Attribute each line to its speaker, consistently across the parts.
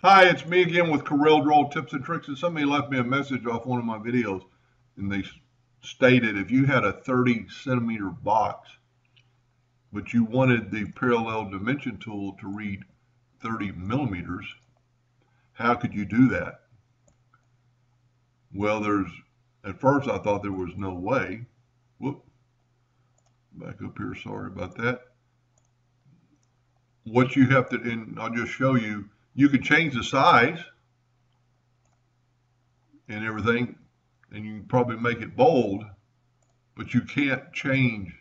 Speaker 1: Hi, it's me again with Corel Draw Tips and Tricks. And somebody left me a message off one of my videos, and they stated if you had a 30 centimeter box, but you wanted the parallel dimension tool to read 30 millimeters, how could you do that? Well, there's, at first I thought there was no way. Whoop, back up here, sorry about that. What you have to, and I'll just show you, you can change the size and everything, and you can probably make it bold, but you can't change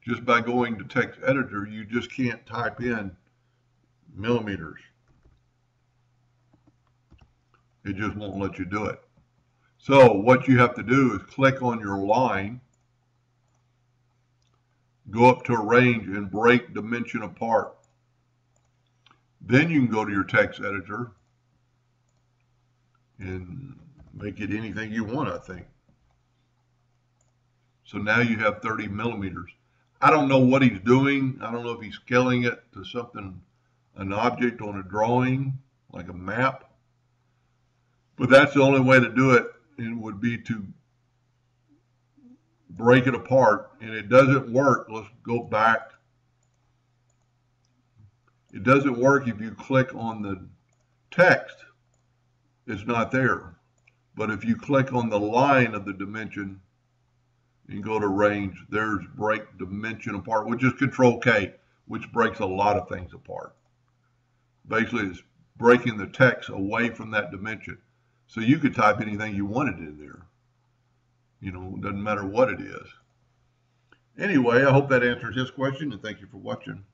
Speaker 1: just by going to text editor, you just can't type in millimeters. It just won't let you do it. So what you have to do is click on your line, go up to arrange and break dimension apart. Then you can go to your text editor and make it anything you want, I think. So now you have 30 millimeters. I don't know what he's doing. I don't know if he's scaling it to something, an object on a drawing, like a map. But that's the only way to do it. It would be to break it apart. And it doesn't work. Let's go back it doesn't work if you click on the text, it's not there. But if you click on the line of the dimension and go to arrange, there's break dimension apart, which is control K, which breaks a lot of things apart. Basically, it's breaking the text away from that dimension. So you could type anything you wanted in there. You know, it doesn't matter what it is. Anyway, I hope that answers his question, and thank you for watching.